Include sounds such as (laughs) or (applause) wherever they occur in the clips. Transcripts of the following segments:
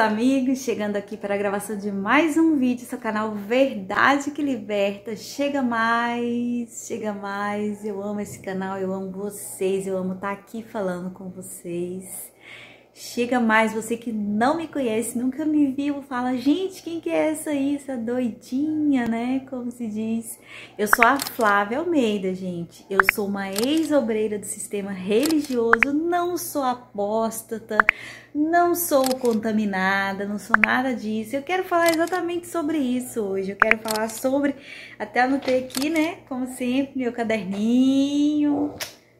Amigos, chegando aqui para a gravação de mais um vídeo, seu canal Verdade que Liberta. Chega mais, chega mais. Eu amo esse canal, eu amo vocês, eu amo estar aqui falando com vocês. Chega mais, você que não me conhece, nunca me viu, fala, gente, quem que é essa aí, essa doidinha, né? Como se diz. Eu sou a Flávia Almeida, gente. Eu sou uma ex-obreira do sistema religioso, não sou apóstata, não sou contaminada, não sou nada disso. Eu quero falar exatamente sobre isso hoje. Eu quero falar sobre, até anotei aqui, né? Como sempre, meu caderninho.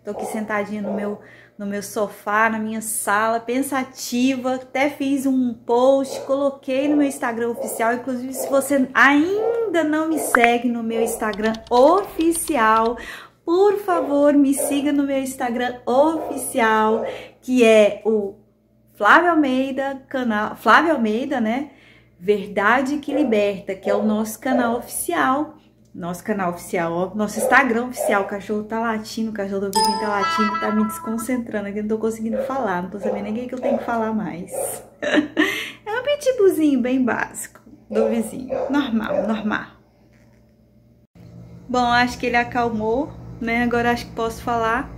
Tô aqui sentadinha no meu no meu sofá, na minha sala, pensativa. Até fiz um post, coloquei no meu Instagram oficial. Inclusive, se você ainda não me segue no meu Instagram oficial, por favor, me siga no meu Instagram oficial, que é o Flávio Almeida, canal Flávio Almeida, né? Verdade que Liberta, que é o nosso canal oficial nosso canal oficial, ó, nosso Instagram oficial, o cachorro tá latindo, o cachorro do vizinho tá latindo, tá me desconcentrando aqui, não tô conseguindo falar, não tô sabendo nem o que eu tenho que falar mais. (laughs) é um pitbullzinho bem básico do vizinho, normal, normal. Bom, acho que ele acalmou, né, agora acho que posso falar.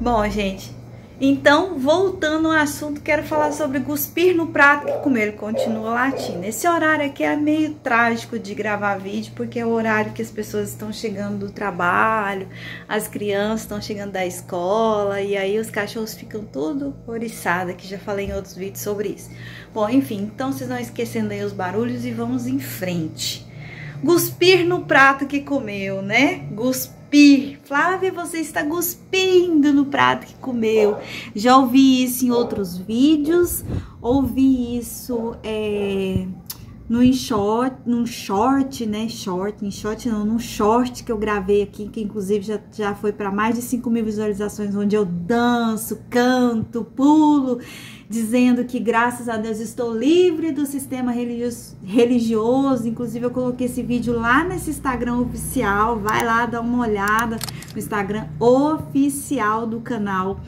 Bom, gente, então, voltando ao assunto, quero falar sobre cuspir no prato que comer. Ele continua latindo. Esse horário aqui é meio trágico de gravar vídeo, porque é o horário que as pessoas estão chegando do trabalho, as crianças estão chegando da escola, e aí os cachorros ficam tudo oriçados, que já falei em outros vídeos sobre isso. Bom, enfim, então vocês não esquecendo aí os barulhos e vamos em frente. Cuspir no prato que comeu, né? Cuspir cuspir. Flávia, você está cuspindo no prato que comeu. Já ouvi isso em outros vídeos, ouvi isso é, no short, num short, né? Short, short não, num short que eu gravei aqui, que inclusive já, já foi para mais de 5 mil visualizações, onde eu danço, canto, pulo, dizendo que graças a Deus estou livre do sistema religioso, religioso. Inclusive, eu coloquei esse vídeo lá nesse Instagram oficial. Vai lá dar uma olhada no Instagram oficial do canal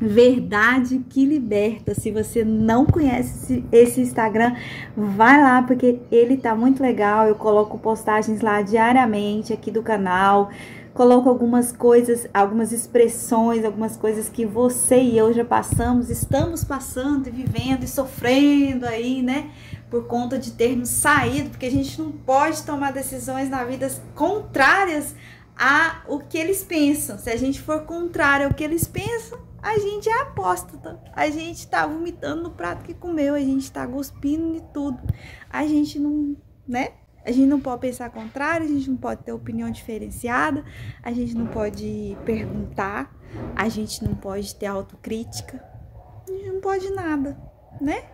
Verdade que Liberta. Se você não conhece esse Instagram, vai lá porque ele tá muito legal. Eu coloco postagens lá diariamente aqui do canal. Coloco algumas coisas, algumas expressões, algumas coisas que você e eu já passamos, estamos passando e vivendo e sofrendo aí, né? Por conta de termos saído, porque a gente não pode tomar decisões na vida contrárias a o que eles pensam. Se a gente for contrário ao que eles pensam, a gente é apóstata. A gente tá vomitando no prato que comeu, a gente tá cuspindo de tudo. A gente não, né? A gente não pode pensar contrário, a gente não pode ter opinião diferenciada, a gente não pode perguntar, a gente não pode ter autocrítica, a gente não pode nada, né?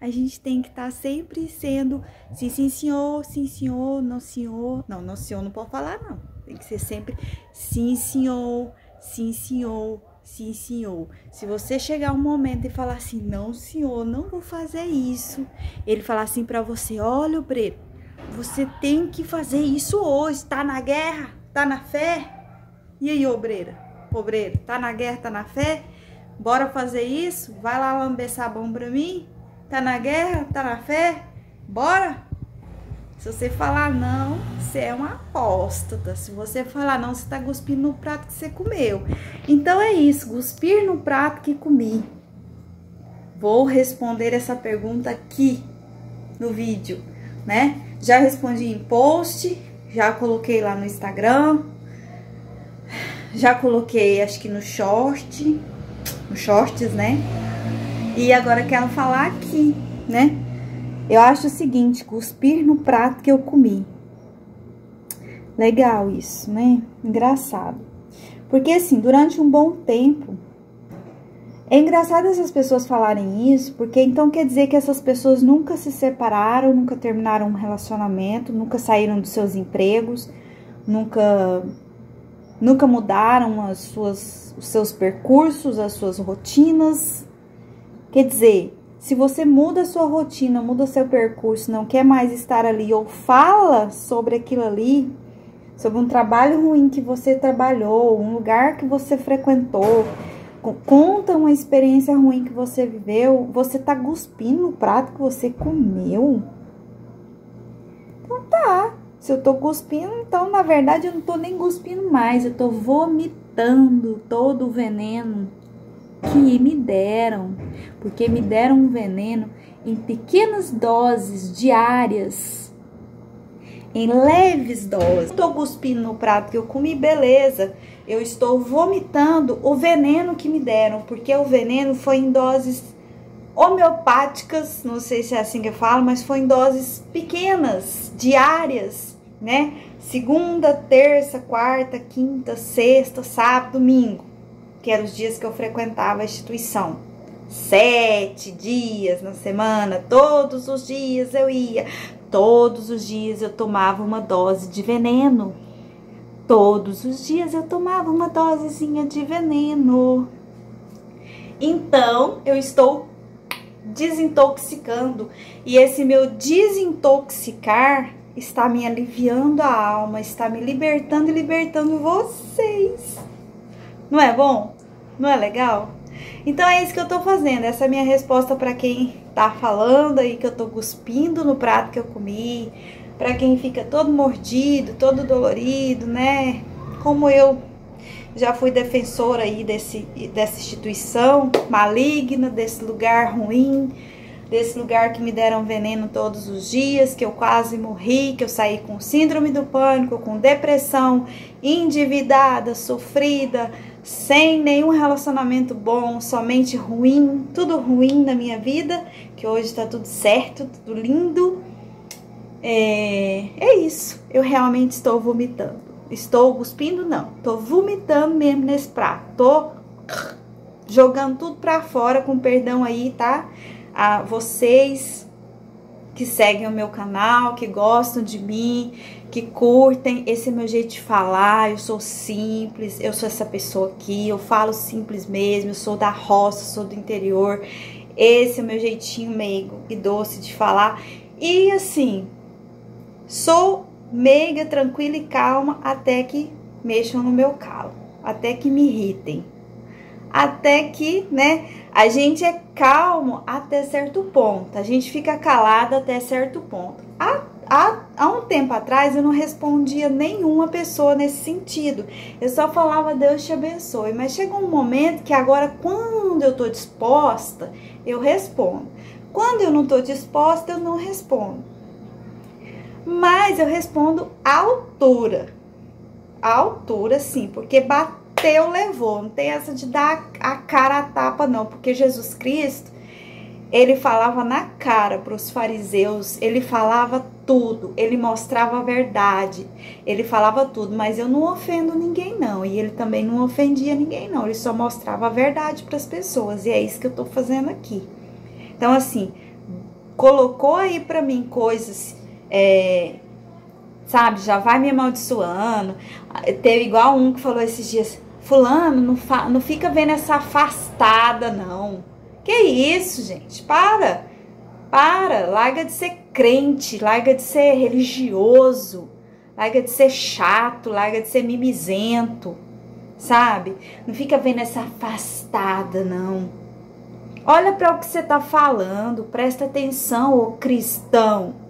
A gente tem que estar tá sempre sendo sim, sim, senhor, sim, senhor, não, senhor. Não, não, senhor, não pode falar, não. Tem que ser sempre sim, senhor, sim, senhor, Sim, senhor. Se você chegar um momento e falar assim, não, senhor, não vou fazer isso. Ele falar assim para você, olha, obreiro, você tem que fazer isso hoje. Tá na guerra? Tá na fé? E aí, obreira? Obreiro, tá na guerra, tá na fé? Bora fazer isso? Vai lá lamber sabão pra mim? Tá na guerra? Tá na fé? Bora? Se você falar não, você é uma apóstata. Se você falar não, você está cuspindo no prato que você comeu. Então é isso, cuspir no prato que comi. Vou responder essa pergunta aqui no vídeo, né? Já respondi em post, já coloquei lá no Instagram, já coloquei acho que no short, no shorts, né? E agora quero falar aqui, né? Eu acho o seguinte, cuspir no prato que eu comi. Legal isso, né? Engraçado. Porque assim, durante um bom tempo, é engraçado essas pessoas falarem isso, porque então quer dizer que essas pessoas nunca se separaram, nunca terminaram um relacionamento, nunca saíram dos seus empregos, nunca nunca mudaram as suas, os seus percursos, as suas rotinas. Quer dizer, se você muda sua rotina, muda seu percurso, não quer mais estar ali ou fala sobre aquilo ali, sobre um trabalho ruim que você trabalhou, um lugar que você frequentou, conta uma experiência ruim que você viveu, você tá cuspindo no prato que você comeu? Então tá. Se eu tô cuspindo, então na verdade eu não tô nem cuspindo mais, eu tô vomitando todo o veneno que me deram, porque me deram um veneno em pequenas doses diárias, em leves doses. Estou cuspindo no prato que eu comi, beleza. Eu estou vomitando o veneno que me deram, porque o veneno foi em doses homeopáticas, não sei se é assim que eu falo, mas foi em doses pequenas, diárias, né? Segunda, terça, quarta, quinta, sexta, sábado, domingo, que eram os dias que eu frequentava a instituição. Sete dias na semana, todos os dias eu ia, todos os dias eu tomava uma dose de veneno. Todos os dias eu tomava uma dosezinha de veneno. Então, eu estou desintoxicando. E esse meu desintoxicar está me aliviando a alma, está me libertando e libertando vocês. Não é bom? Não é legal? Então é isso que eu tô fazendo. Essa é a minha resposta para quem tá falando aí que eu tô cuspindo no prato que eu comi, para quem fica todo mordido, todo dolorido, né? Como eu já fui defensora aí desse, dessa instituição maligna, desse lugar ruim, desse lugar que me deram veneno todos os dias, que eu quase morri, que eu saí com síndrome do pânico, com depressão, endividada, sofrida, sem nenhum relacionamento bom, somente ruim, tudo ruim na minha vida, que hoje está tudo certo, tudo lindo. É, é isso, eu realmente estou vomitando. Estou cuspindo? Não. Tô vomitando mesmo nesse prato. Tô jogando tudo pra fora, com perdão aí, tá? A vocês que seguem o meu canal, que gostam de mim, que curtem esse meu jeito de falar. Eu sou simples, eu sou essa pessoa aqui, eu falo simples mesmo, eu sou da roça, sou do interior. Esse é o meu jeitinho meigo e doce de falar. E assim, sou meiga, tranquila e calma até que mexam no meu calo, até que me irritem. Até que, né, a gente é calmo até certo ponto, a gente fica calado até certo ponto. Há, há, há um tempo atrás eu não respondia nenhuma pessoa nesse sentido, eu só falava Deus te abençoe, mas chegou um momento que agora, quando eu tô disposta, eu respondo. Quando eu não tô disposta, eu não respondo. Mas eu respondo à altura. À altura, sim, porque bateu, levou. Não tem essa de dar a cara a tapa, não. Porque Jesus Cristo, ele falava na cara para os fariseus, ele falava tudo, ele mostrava a verdade, ele falava tudo, mas eu não ofendo ninguém, não. E ele também não ofendia ninguém, não. Ele só mostrava a verdade para as pessoas. E é isso que eu tô fazendo aqui. Então, assim, colocou aí para mim coisas é, sabe, já vai me amaldiçoando. Teve igual um que falou esses dias, fulano, não, fa, não fica vendo essa afastada, não. Que isso, gente? Para! Para! Larga de ser crente, larga de ser religioso, larga de ser chato, larga de ser mimizento, sabe? Não fica vendo essa afastada, não. Olha para o que você está falando, presta atenção, ô cristão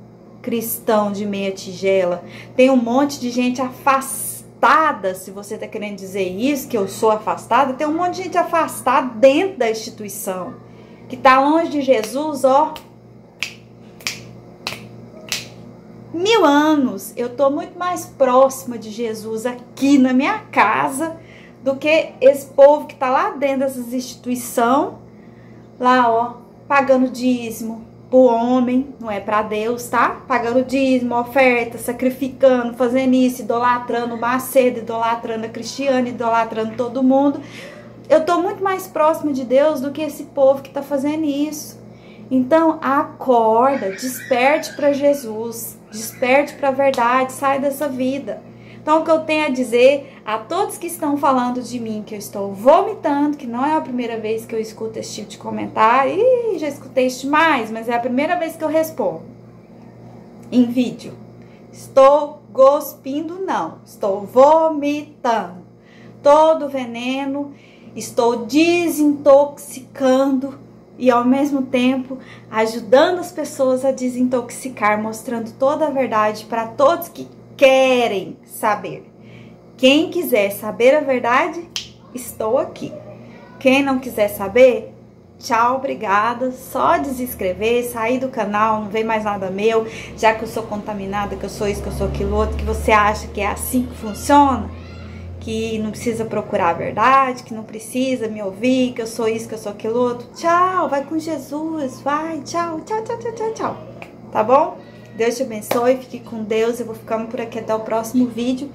cristão de meia tigela. Tem um monte de gente afastada, se você está querendo dizer isso, que eu sou afastada, tem um monte de gente afastada dentro da instituição, que está longe de Jesus, ó. Mil anos, eu tô muito mais próxima de Jesus aqui na minha casa do que esse povo que tá lá dentro dessas instituições, lá ó, pagando dízimo, pro homem, não é para Deus, tá? Pagando dízimo, oferta, sacrificando, fazendo isso, idolatrando o Macedo, idolatrando a Cristiane, idolatrando todo mundo. Eu tô muito mais próxima de Deus do que esse povo que tá fazendo isso. Então, acorda, desperte para Jesus, desperte para a verdade, sai dessa vida. Então, o que eu tenho a dizer a todos que estão falando de mim que eu estou vomitando, que não é a primeira vez que eu escuto esse tipo de comentário, e já escutei isso demais, mas é a primeira vez que eu respondo em vídeo. Estou cuspindo, não, estou vomitando todo veneno estou desintoxicando e ao mesmo tempo ajudando as pessoas a desintoxicar, mostrando toda a verdade para todos que querem saber. Quem quiser saber a verdade, estou aqui. Quem não quiser saber, tchau, obrigada. Só desinscrever, sair do canal, não vem mais nada meu, já que eu sou contaminada, que eu sou isso, que eu sou aquilo outro, que você acha que é assim que funciona que não precisa procurar a verdade, que não precisa me ouvir, que eu sou isso, que eu sou aquilo outro. Tchau, vai com Jesus, vai, tchau, tchau, tchau, tchau, tchau, tchau. Tá bom? Deus te abençoe, fique com Deus. Eu vou ficando por aqui até o próximo vídeo.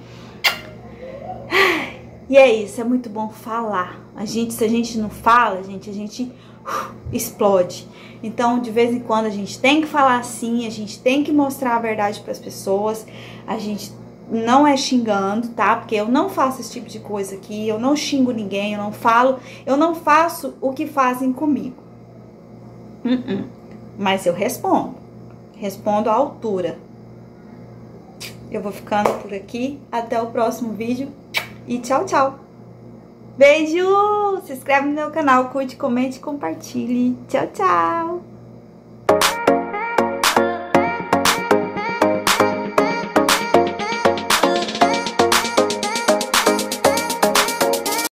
E é isso, é muito bom falar. A gente, se a gente não fala, gente, a gente uh, explode. Então, de vez em quando a gente tem que falar assim, a gente tem que mostrar a verdade para as pessoas. A gente não é xingando, tá? Porque eu não faço esse tipo de coisa aqui, eu não xingo ninguém, eu não falo, eu não faço o que fazem comigo. Uh -uh. Mas eu respondo. Respondo à altura. Eu vou ficando por aqui. Até o próximo vídeo. E tchau, tchau. Beijo! Se inscreve no meu canal, curte, comente e compartilhe. Tchau, tchau!